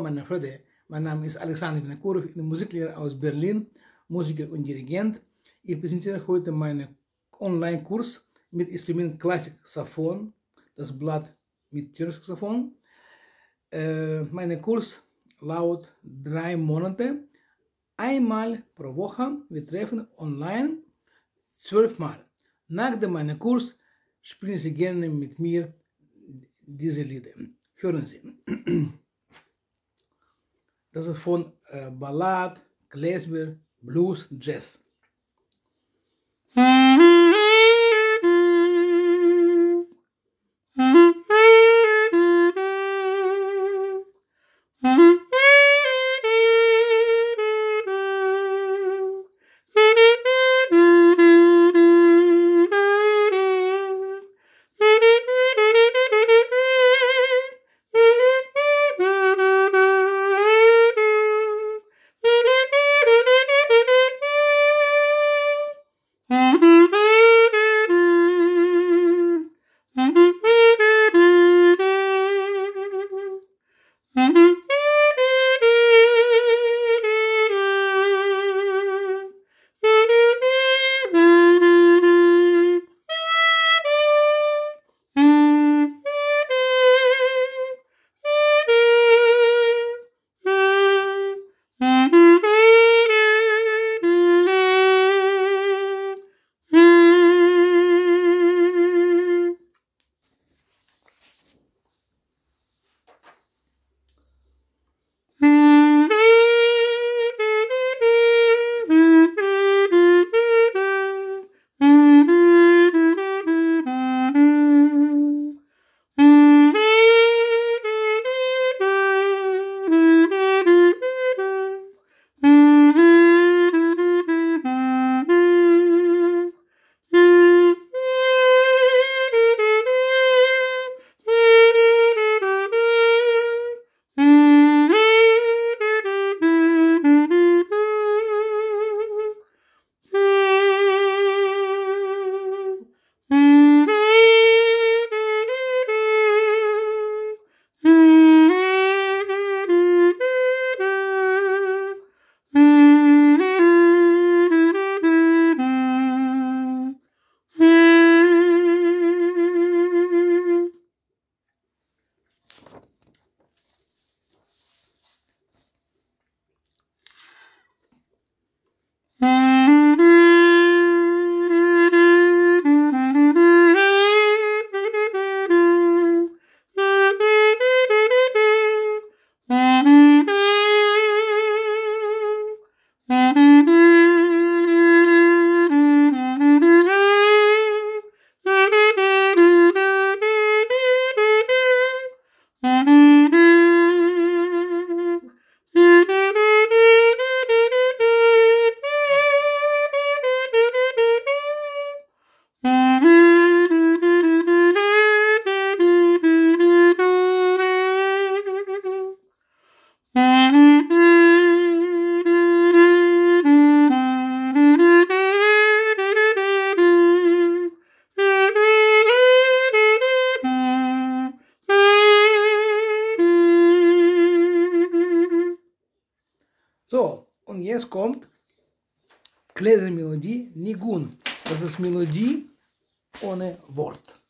meine Freunde, mein Name ist Alexander Vinokurov, ich bin Musiklehrer aus Berlin, Musiker und Dirigent. Ich präsentiere heute meinen Online-Kurs mit Instrument Klassik Saxophon, das Blatt mit Saxophon. Äh, mein Kurs lautet drei Monate, einmal pro Woche. Wir treffen online zwölfmal. Nach dem meinen Kurs spielen Sie gerne mit mir diese Lieder. Hören Sie. Das ist von äh, Ballad, Klezmer, Blues, Jazz. So, und jetzt kommt Gläsermelodie Nigun. Das ist Melodie ohne Wort.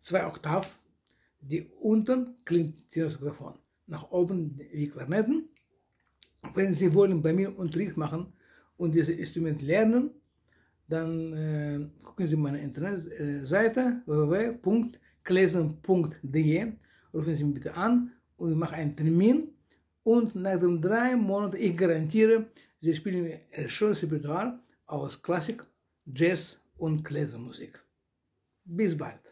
Zwei Oktav, die unten klingt Tenorsaxophon, nach oben wie Klarnetten. Wenn Sie wollen bei mir Unterricht machen und dieses Instrument lernen, dann äh, gucken Sie meine Internetseite www.klesen.de, rufen Sie mich bitte an und ich mache einen Termin und nach den drei Monaten, ich garantiere, Sie spielen ein schönes Repertoire aus Klassik, Jazz und Kläsermusik. बीस बार।